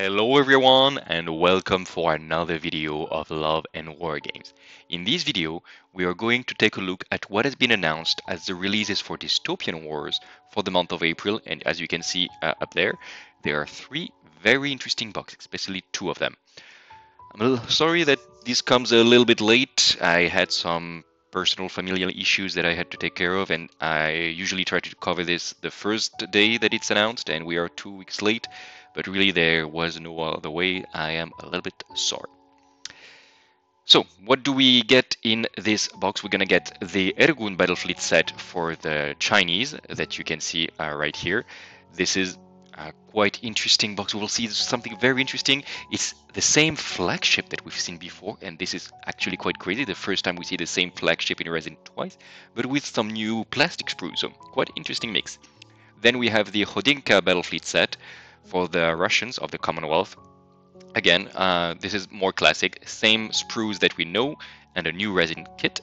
Hello everyone and welcome for another video of Love and War Games. In this video, we are going to take a look at what has been announced as the releases for Dystopian Wars for the month of April and as you can see uh, up there, there are three very interesting boxes, especially two of them. I'm sorry that this comes a little bit late. I had some personal familial issues that I had to take care of and I usually try to cover this the first day that it's announced and we are two weeks late but really there was no other way. I am a little bit sorry. So what do we get in this box? We're gonna get the Ergun Battlefleet set for the Chinese that you can see uh, right here. This is a quite interesting box. We'll see something very interesting. It's the same flagship that we've seen before, and this is actually quite crazy. The first time we see the same flagship in resin twice, but with some new plastic sprues. So quite interesting mix. Then we have the Khodynka Battlefleet set for the Russians of the Commonwealth. Again, uh, this is more classic, same sprues that we know and a new resin kit.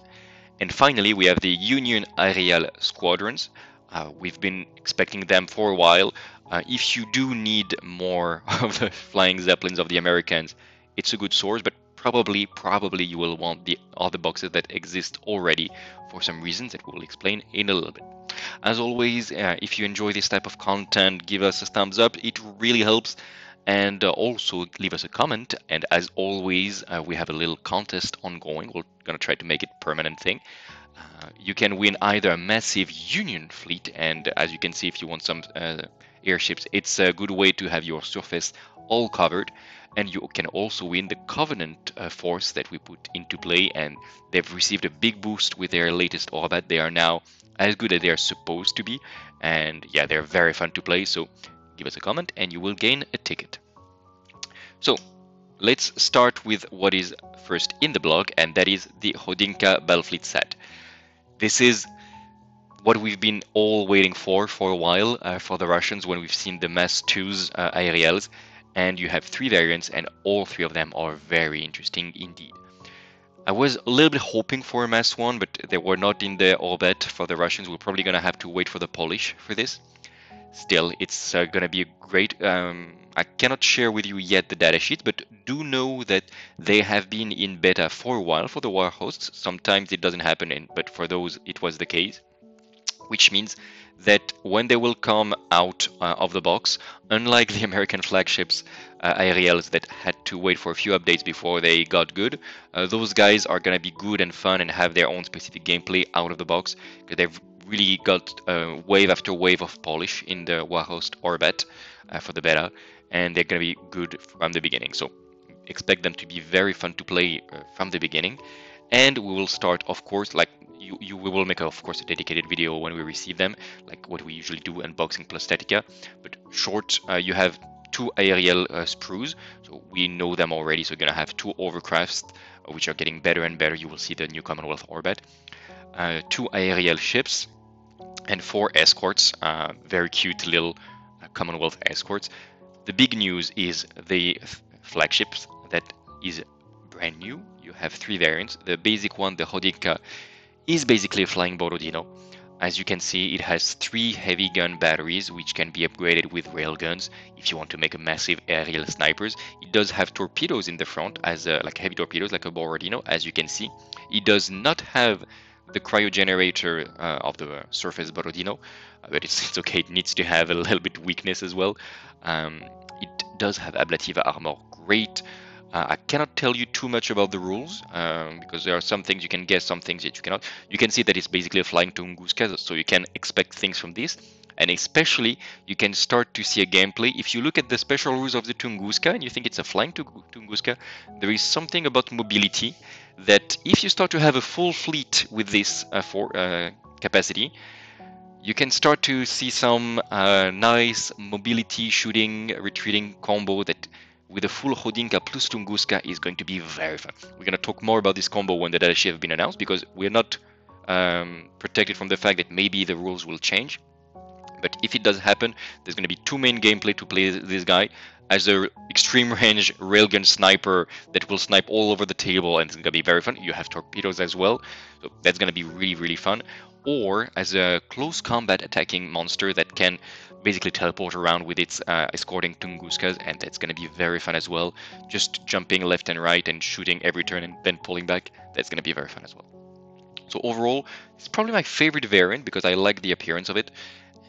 And finally, we have the Union Aerial Squadrons. Uh, we've been expecting them for a while. Uh, if you do need more of the flying zeppelins of the Americans, it's a good source, but probably, probably you will want the other boxes that exist already for some reasons that we will explain in a little bit. As always, uh, if you enjoy this type of content, give us a thumbs up. It really helps. And uh, also leave us a comment. And as always, uh, we have a little contest ongoing. We're going to try to make it permanent thing. Uh, you can win either a massive Union fleet, and as you can see, if you want some uh, airships, it's a good way to have your surface all covered and you can also win the Covenant uh, force that we put into play and they've received a big boost with their latest Orbat. They are now as good as they are supposed to be and yeah, they're very fun to play so give us a comment and you will gain a ticket. So let's start with what is first in the blog and that is the Khodynka Battlefleet set. This is what we've been all waiting for for a while uh, for the Russians when we've seen the Mass 2's uh, aerials and you have three variants and all three of them are very interesting indeed. I was a little bit hoping for a mass one, but they were not in the Orbat for the Russians. We're probably going to have to wait for the Polish for this. Still, it's uh, going to be a great... Um, I cannot share with you yet the data datasheet, but do know that they have been in beta for a while for the war hosts. Sometimes it doesn't happen, in, but for those it was the case. Which means that when they will come out uh, of the box, unlike the American flagships uh, aerials that had to wait for a few updates before they got good, uh, those guys are gonna be good and fun and have their own specific gameplay out of the box because they've really got uh, wave after wave of polish in the Warhost Orbat uh, for the beta, and they're gonna be good from the beginning. So expect them to be very fun to play uh, from the beginning. And we will start, of course, like you, you we will make of course a dedicated video when we receive them like what we usually do unboxing plus Tactica. But short uh, you have two aerial uh, sprues so we know them already so you're gonna have two overcrafts uh, which are getting better and better. You will see the new commonwealth Orbat. Uh, two aerial ships and four escorts uh, very cute little uh, commonwealth escorts. The big news is the flagships that is brand new. You have three variants. The basic one the Khodynka is basically a flying Borodino. As you can see, it has three heavy gun batteries which can be upgraded with railguns if you want to make a massive aerial snipers. It does have torpedoes in the front as a, like heavy torpedoes like a Borodino as you can see. It does not have the cryogenerator uh, of the surface Borodino, but it's, it's, okay, it needs to have a little bit weakness as well. Um, it does have ablative armor, great uh, I cannot tell you too much about the rules um, because there are some things you can guess, some things that you cannot. You can see that it's basically a flying Tunguska, so you can expect things from this. And especially, you can start to see a gameplay. If you look at the special rules of the Tunguska and you think it's a flying Tunguska, there is something about mobility that if you start to have a full fleet with this uh, for uh, capacity, you can start to see some uh, nice mobility shooting retreating combo that with a full Khodynka plus Tunguska is going to be very fun. We're going to talk more about this combo when the datasheet have been announced because we're not um, protected from the fact that maybe the rules will change. But if it does happen, there's going to be two main gameplay to play this guy as a extreme range railgun sniper that will snipe all over the table and it's gonna be very fun. You have torpedoes as well, so that's gonna be really really fun. Or as a close combat attacking monster that can basically teleport around with its uh, escorting Tunguskas, and that's gonna be very fun as well. Just jumping left and right and shooting every turn and then pulling back, that's gonna be very fun as well. So overall, it's probably my favorite variant because I like the appearance of it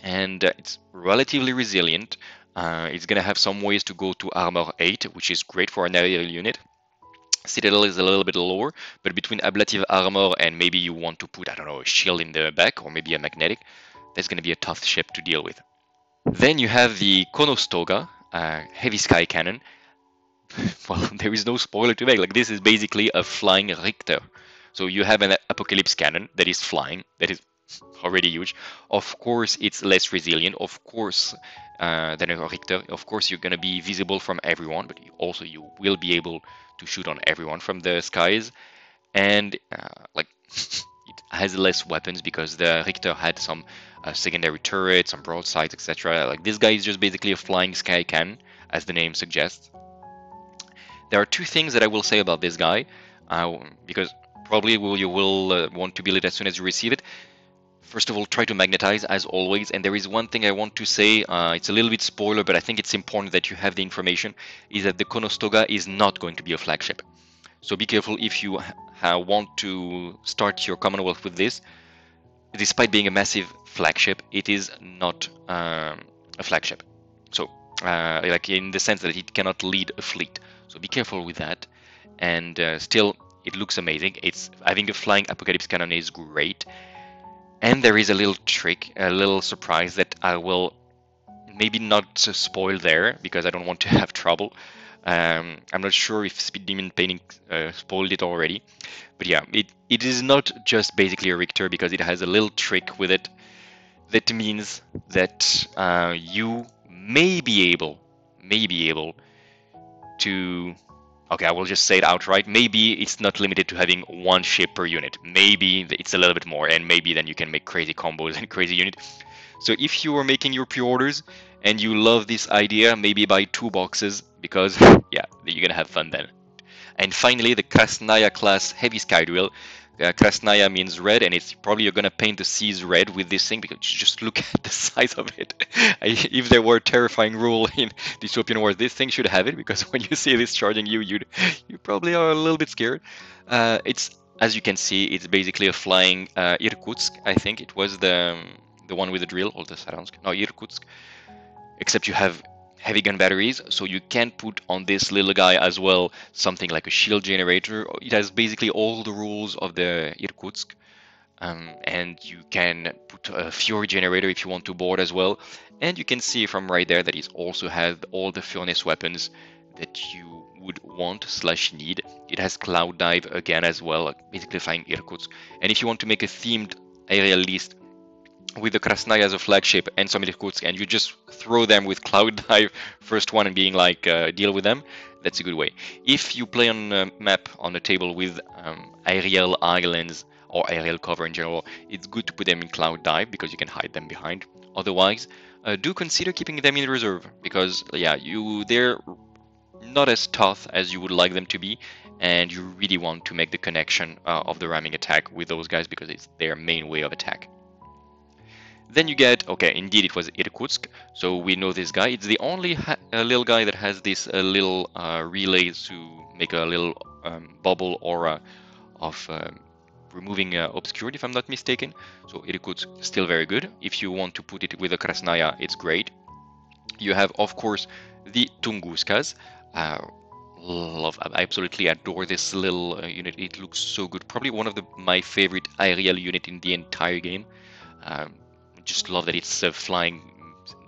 and uh, it's relatively resilient. Uh, it's going to have some ways to go to armor 8, which is great for an aerial unit. Citadel is a little bit lower, but between ablative armor and maybe you want to put, I don't know, a shield in the back or maybe a magnetic, that's going to be a tough ship to deal with. Then you have the Conestoga, uh, heavy sky cannon. well, there is no spoiler to make. Like this is basically a flying Richter. So you have an apocalypse cannon that is flying, that is already huge. Of course, it's less resilient. Of course, uh, than a Richter. Of course, you're going to be visible from everyone, but you also you will be able to shoot on everyone from the skies. And uh, like it has less weapons because the Richter had some uh, secondary turrets, some broadsides, etc. Like this guy is just basically a flying sky cannon, as the name suggests. There are two things that I will say about this guy, uh, because probably will you will uh, want to build it as soon as you receive it. First of all, try to magnetize as always. And there is one thing I want to say. Uh, it's a little bit spoiler, but I think it's important that you have the information. Is that the Conestoga is not going to be a flagship. So be careful if you want to start your Commonwealth with this. Despite being a massive flagship, it is not um, a flagship. So, uh, like in the sense that it cannot lead a fleet. So be careful with that. And uh, still, it looks amazing. It's having a flying apocalypse cannon is great and there is a little trick, a little surprise that I will maybe not spoil there because I don't want to have trouble. Um, I'm not sure if Speed Demon Painting uh, spoiled it already, but yeah, it, it is not just basically a Richter because it has a little trick with it that means that uh, you may be able, may be able to Okay, I will just say it outright. Maybe it's not limited to having one ship per unit. Maybe it's a little bit more, and maybe then you can make crazy combos and crazy unit. So if you are making your pre-orders and you love this idea, maybe buy two boxes because yeah, you're gonna have fun then. And finally, the Krasnaya class heavy skydrill uh, Krasnaya means red, and it's probably you're gonna paint the seas red with this thing because just look at the size of it. if there were a terrifying rule in dystopian wars, this thing should have it because when you see this charging you, you you probably are a little bit scared. Uh, it's as you can see, it's basically a flying uh, Irkutsk. I think it was the the one with the drill or the Saransk. No, Irkutsk. Except you have heavy gun batteries, so you can put on this little guy as well something like a shield generator. It has basically all the rules of the Irkutsk. Um, and you can put a fury generator if you want to board as well. And you can see from right there that it also has all the furnace weapons that you would want slash need. It has cloud dive again as well, basically flying Irkutsk. And if you want to make a themed aerial list with the Krasnaya as a flagship and some Irkutsk, and you just throw them with Cloud Dive first one and being like, uh, deal with them, that's a good way. If you play on a map on a table with um, aerial islands or aerial cover in general, it's good to put them in Cloud Dive because you can hide them behind. Otherwise, uh, do consider keeping them in reserve because, yeah, you they're not as tough as you would like them to be, and you really want to make the connection uh, of the ramming attack with those guys because it's their main way of attack. Then you get, okay, indeed it was Irkutsk, so we know this guy. It's the only little guy that has this uh, little uh, relay to make a little um, bubble aura of um, removing uh, obscurity, if I'm not mistaken. So Irkutsk, still very good. If you want to put it with a Krasnaya, it's great. You have, of course, the Tunguskas. Uh, love, I absolutely adore this little uh, unit. It looks so good. Probably one of the, my favorite aerial unit in the entire game. Um, just love that it's a flying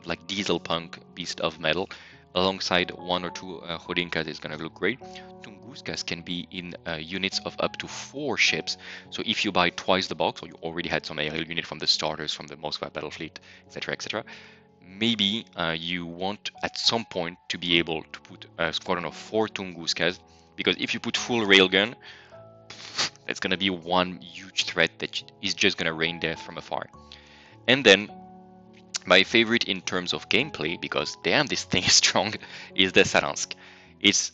like diesel punk beast of metal alongside one or two uh, Khodynkas is gonna look great. Tunguskas can be in uh, units of up to four ships. So if you buy twice the box, or you already had some aerial unit from the starters from the Moskva battle fleet, etc., etc., maybe uh, you want at some point to be able to put a squadron of four Tunguskas, because if you put full railgun, it's gonna be one huge threat that is just gonna rain death from afar. And then My favorite in terms of gameplay, because damn this thing is strong, is the Saransk. It's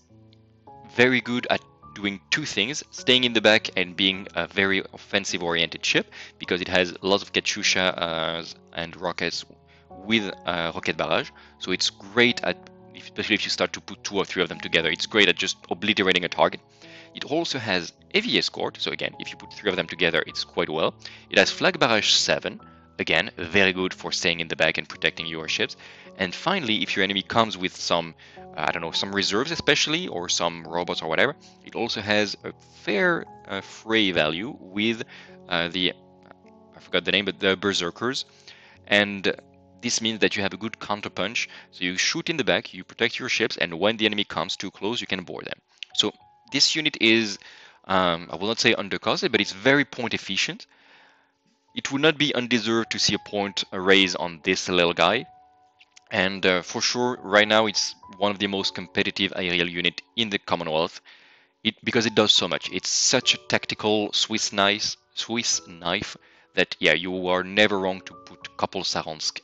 very good at doing two things, staying in the back and being a very offensive oriented ship because it has lots of Katyusha uh, and rockets with uh, rocket barrage. So it's great at, especially if you start to put two or three of them together, it's great at just obliterating a target. It also has heavy escort, so again, if you put three of them together, it's quite well. It has flag barrage 7, again, very good for staying in the back and protecting your ships. And finally, if your enemy comes with some I don't know, some reserves especially, or some robots or whatever. It also has a fair uh, fray value with uh, the, I forgot the name, but the Berserkers. And this means that you have a good counterpunch. So you shoot in the back, you protect your ships, and when the enemy comes too close, you can board them. So this unit is, um, I will not say undercosted, but it's very point efficient. It would not be undeserved to see a point raise on this little guy, and uh, for sure right now it's one of the most competitive aerial unit in the Commonwealth it, because it does so much. It's such a tactical Swiss knife, Swiss knife that yeah you are never wrong to put couple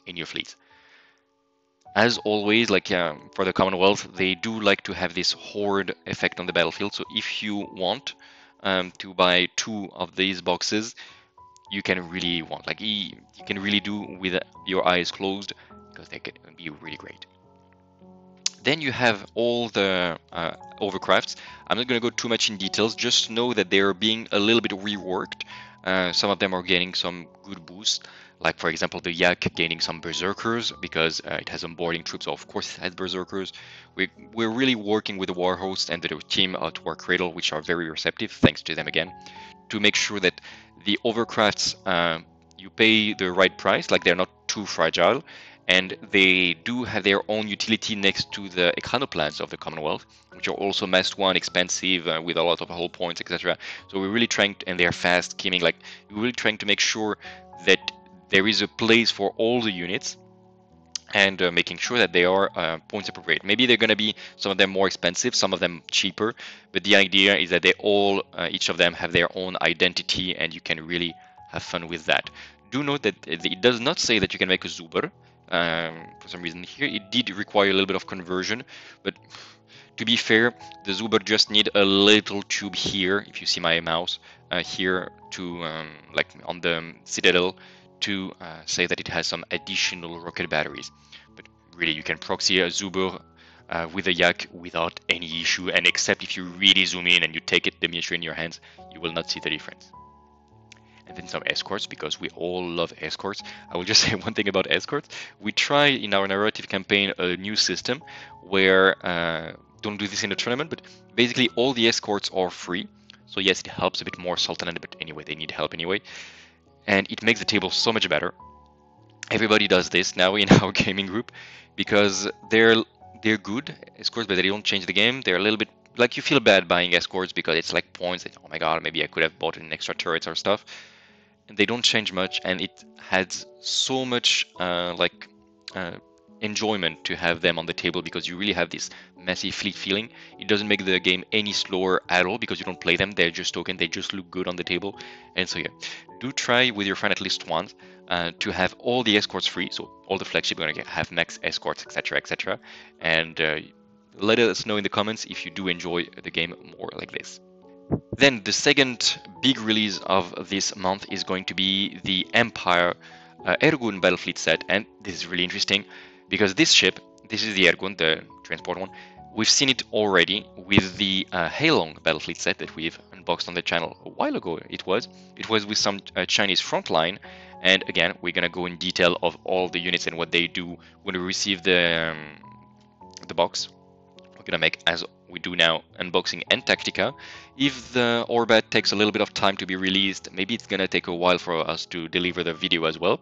in your fleet. As always, like uh, for the Commonwealth, they do like to have this horde effect on the battlefield. So if you want um, to buy two of these boxes, you can really want like you can really do with your eyes closed because they could be really great. Then you have all the uh, overcrafts. I'm not going to go too much in details, just know that they're being a little bit reworked. Uh, some of them are getting some good boosts, like for example the Yak gaining some Berserkers because uh, it has onboarding troops, so of course it has Berserkers. We, we're really working with the Warhost and the team at Warcradle, which are very receptive, thanks to them again, to make sure that the overcrafts, uh, you pay the right price, like they're not too fragile, and they do have their own utility next to the Ekranoplans of the Commonwealth, which are also massed one, expensive, uh, with a lot of hull points, etc. So we're really trying, to, and they're fast, skimming, like we're really trying to make sure that there is a place for all the units and uh, making sure that they are uh, points appropriate. Maybe they're going to be some of them more expensive, some of them cheaper, but the idea is that they all, uh, each of them have their own identity and you can really have fun with that. Do note that it does not say that you can make a Zuber, um, for some reason here. It did require a little bit of conversion, but to be fair, the Zuber just need a little tube here, if you see my mouse, uh, here to, um, like on the Citadel, to uh, say that it has some additional rocket batteries. But really, you can proxy a Zuber uh, with a Yak without any issue, and except if you really zoom in and you take it, the miniature in your hands, you will not see the difference and then some escorts because we all love escorts. I will just say one thing about escorts. We try in our narrative campaign a new system where uh, don't do this in a tournament, but basically all the escorts are free. So yes, it helps a bit more Sultanate, but anyway, they need help anyway. And it makes the table so much better. Everybody does this now in our gaming group because they're they're good escorts, but they don't change the game. They're a little bit like you feel bad buying escorts because it's like points. That, oh my god, maybe I could have bought an extra turrets or stuff and they don't change much and it has so much uh, like uh, enjoyment to have them on the table because you really have this messy fleet feeling. It doesn't make the game any slower at all because you don't play them. They're just token. They just look good on the table. And so yeah do try with your friend at least once uh, to have all the escorts free. So all the flagship are to have max escorts etc etc and uh, let us know in the comments if you do enjoy the game more like this. Then the second big release of this month is going to be the Empire uh, Ergun Battlefleet set, and this is really interesting because this ship, this is the Ergun, the transport one, we've seen it already with the uh, Heilong Battlefleet set that we've unboxed on the channel a while ago. It was it was with some uh, Chinese frontline, and again we're gonna go in detail of all the units and what they do when we receive the um, the box. We're gonna make as we do now unboxing and Tactica. If the Orbat takes a little bit of time to be released, maybe it's gonna take a while for us to deliver the video as well.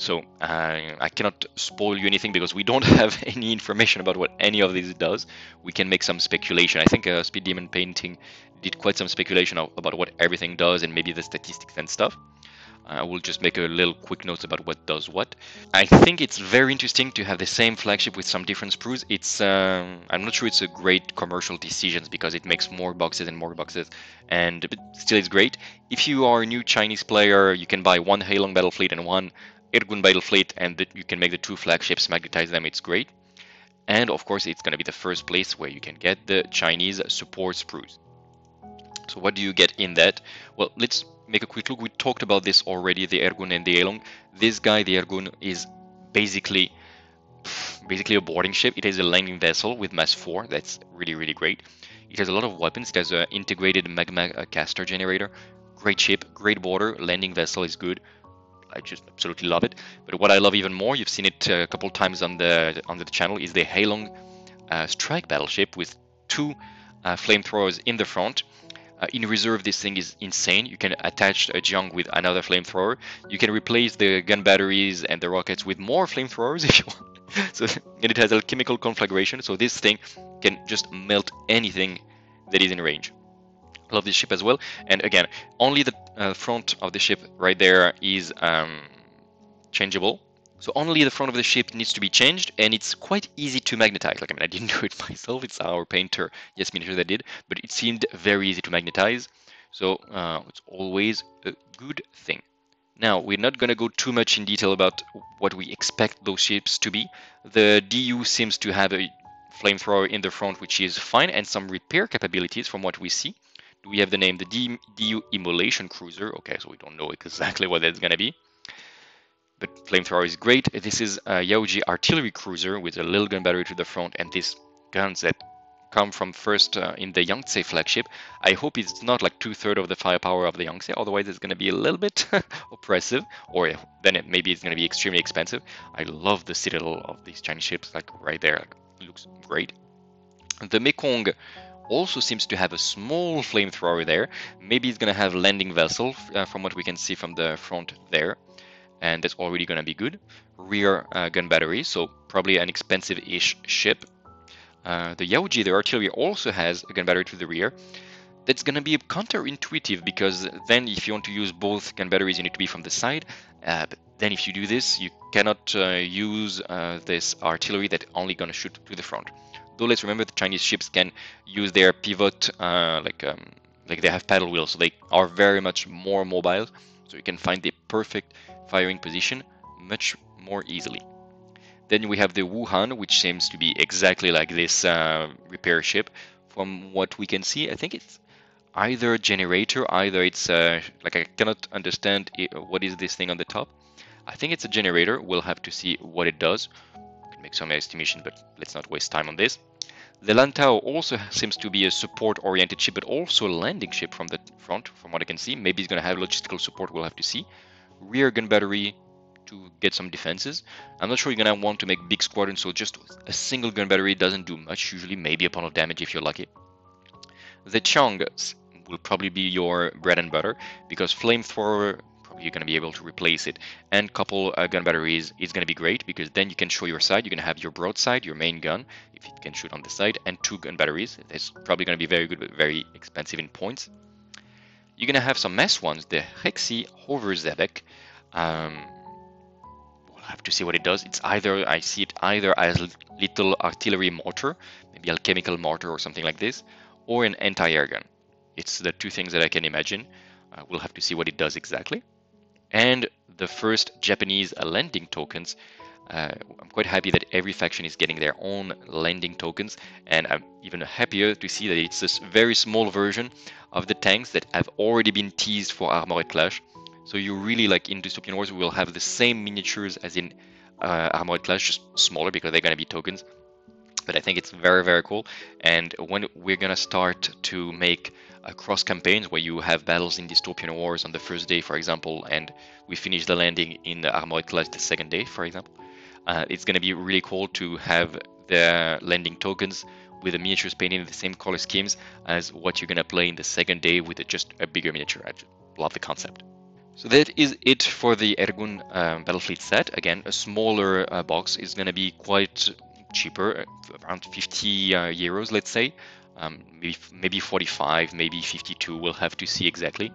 So uh, I cannot spoil you anything because we don't have any information about what any of these does. We can make some speculation. I think uh, Speed Demon Painting did quite some speculation about what everything does and maybe the statistics and stuff. I will just make a little quick notes about what does what. I think it's very interesting to have the same flagship with some different sprues. It's um, I'm not sure it's a great commercial decision because it makes more boxes and more boxes, and still it's great. If you are a new Chinese player, you can buy one Heilong Battle Fleet and one Ergun battle fleet and that you can make the two flagships magnetize them, it's great. And of course, it's going to be the first place where you can get the Chinese support sprues. So what do you get in that? Well, let's make a quick look. We talked about this already, the Ergun and the Heilong. This guy, the Ergun, is basically basically a boarding ship. It is a landing vessel with mass 4. That's really, really great. It has a lot of weapons. It has an integrated magma caster generator. Great ship, great border. Landing vessel is good. I just absolutely love it. But what I love even more, you've seen it a couple times on the on the channel, is the Heilong uh, strike battleship with two uh, flamethrowers in the front. Uh, in reserve, this thing is insane. You can attach a Jiang with another flamethrower. You can replace the gun batteries and the rockets with more flamethrowers if you want. so and it has a chemical conflagration, so this thing can just melt anything that is in range. Love this ship as well. And again, only the uh, front of the ship right there is um, changeable. So only the front of the ship needs to be changed, and it's quite easy to magnetize. Like I mean, I didn't do it myself; it's our painter Yasmin that did, but it seemed very easy to magnetize. So uh, it's always a good thing. Now, we're not going to go too much in detail about what we expect those ships to be. The DU seems to have a flamethrower in the front, which is fine, and some repair capabilities from what we see. We have the name the DU Immolation Cruiser. Okay, so we don't know exactly what that's going to be. But flamethrower is great. This is a Yaoji artillery cruiser with a little gun battery to the front and these guns that come from first uh, in the Yangtze flagship. I hope it's not like two-thirds of the firepower of the Yangtze, otherwise it's going to be a little bit oppressive, or then it, maybe it's going to be extremely expensive. I love the citadel of these Chinese ships, like right there, like, looks great. The Mekong also seems to have a small flamethrower there. Maybe it's going to have landing vessel, uh, from what we can see from the front there. And that's already going to be good. Rear uh, gun battery, so probably an expensive-ish ship uh, the Yaoji, the artillery, also has a gun battery to the rear. That's going to be counterintuitive because then if you want to use both gun batteries, you need to be from the side. Uh, but then if you do this, you cannot uh, use uh, this artillery that only going to shoot to the front. Let's remember the Chinese ships can use their pivot uh, like um, like they have paddle wheels, so they are very much more mobile. So you can find the perfect firing position much more easily. Then we have the Wuhan, which seems to be exactly like this uh, repair ship. From what we can see, I think it's either a generator, either it's uh, like I cannot understand it, what is this thing on the top. I think it's a generator. We'll have to see what it does. Make some estimation, but let's not waste time on this. The Lantau also seems to be a support-oriented ship, but also a landing ship from the front, from what I can see. Maybe it's going to have logistical support, we'll have to see. Rear gun battery, to get some defenses. I'm not sure you're gonna want to make big squadrons, so just a single gun battery doesn't do much, usually maybe a pound of damage if you're lucky. The Chong will probably be your bread and butter, because flamethrower, you're gonna be able to replace it, and couple uh, gun batteries is gonna be great, because then you can show your side, you're gonna have your broadside, your main gun, if it can shoot on the side, and two gun batteries. It's probably gonna be very good, but very expensive in points. You're gonna have some mess ones, the Hexi Hover Zedek. Um, we'll have to see what it does. It's either, I see it either as little artillery mortar, maybe alchemical mortar or something like this, or an anti-air gun. It's the two things that I can imagine. Uh, we'll have to see what it does exactly. And the first Japanese landing tokens. Uh, I'm quite happy that every faction is getting their own landing tokens, and I'm even happier to see that it's a very small version of the tanks that have already been teased for Armored Clash. So you really like in Dystopian Wars, we will have the same miniatures as in uh, Armored Clash, just smaller because they're going to be tokens. But I think it's very, very cool. And when we're going to start to make cross campaigns where you have battles in Dystopian Wars on the first day, for example, and we finish the landing in the Armored Clash the second day, for example, uh, it's going to be really cool to have the landing tokens with the miniatures painted in the same color schemes as what you're going to play in the second day with a, just a bigger miniature. I love the concept. So that is it for the Ergun um, Battlefleet set. Again, a smaller uh, box is going to be quite cheaper, uh, around 50 uh, euros, let's say. Um, maybe, maybe 45, maybe 52, we'll have to see exactly.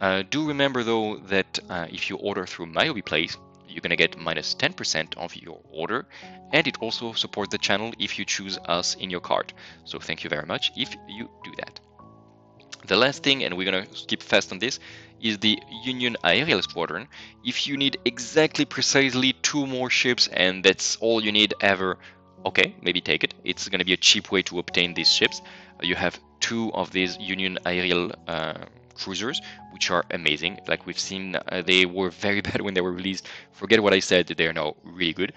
Uh, do remember though that if you order through MyHobbyPlace, you're going to get minus 10% of your order and it also supports the channel if you choose us in your cart. So thank you very much if you do that. The last thing, and we're gonna skip fast on this, is the Union Aerial Squadron. If you need exactly precisely two more ships and that's all you need ever, okay, maybe take it. It's gonna be a cheap way to obtain these ships. You have two of these Union Aerial uh, cruisers, which are amazing. Like we've seen, uh, they were very bad when they were released. Forget what I said, they are now really good.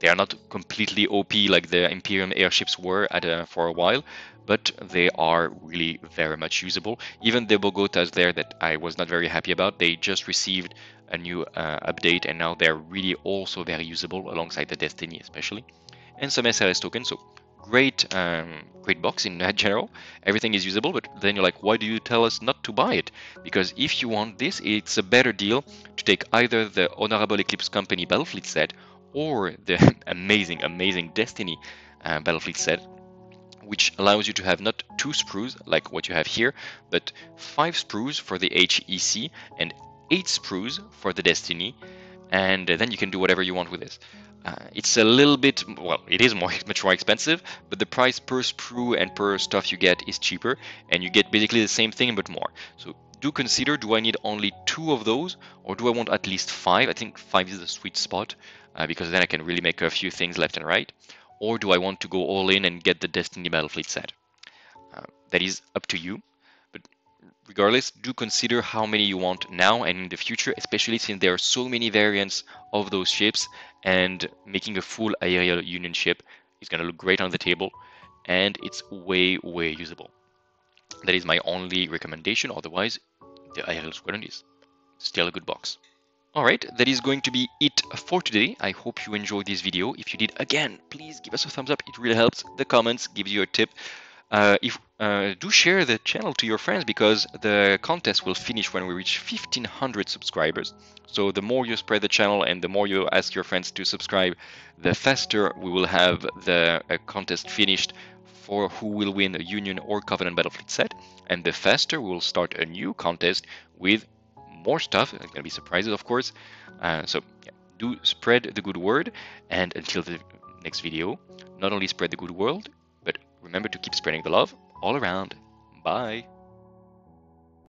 They are not completely OP like the Imperium airships were at a, for a while, but they are really very much usable. Even the Bogotas there that I was not very happy about, they just received a new uh, update and now they're really also very usable alongside the Destiny especially. And some SRS tokens, so great um, great box in general. Everything is usable but then you're like why do you tell us not to buy it? Because if you want this it's a better deal to take either the honorable eclipse company battlefleet set or the amazing amazing destiny uh, battlefleet set which allows you to have not two sprues like what you have here, but five sprues for the HEC and eight sprues for the Destiny, and then you can do whatever you want with this. Uh, it's a little bit, well, it is more much more expensive, but the price per sprue and per stuff you get is cheaper, and you get basically the same thing but more. So do consider, do I need only two of those, or do I want at least five? I think five is the sweet spot, uh, because then I can really make a few things left and right or do I want to go all in and get the Destiny Battlefleet set? Uh, that is up to you, regardless, do consider how many you want now and in the future, especially since there are so many variants of those ships, and making a full aerial Union ship is going to look great on the table, and it's way, way usable. That is my only recommendation, otherwise, the aerial squadron is still a good box. Alright, that is going to be it for today. I hope you enjoyed this video. If you did, again, please give us a thumbs up. It really helps. The comments gives you a tip. Uh, if uh, Do share the channel to your friends because the contest will finish when we reach 1500 subscribers. So the more you spread the channel and the more you ask your friends to subscribe, the faster we will have the uh, contest finished for who will win a Union or Covenant Battlefleet set. And the faster we will start a new contest with more stuff. It's gonna be surprises, of course. Uh, so yeah, do spread the good word. And until the next video, not only spread the good word, remember to keep spreading the love all around. Bye.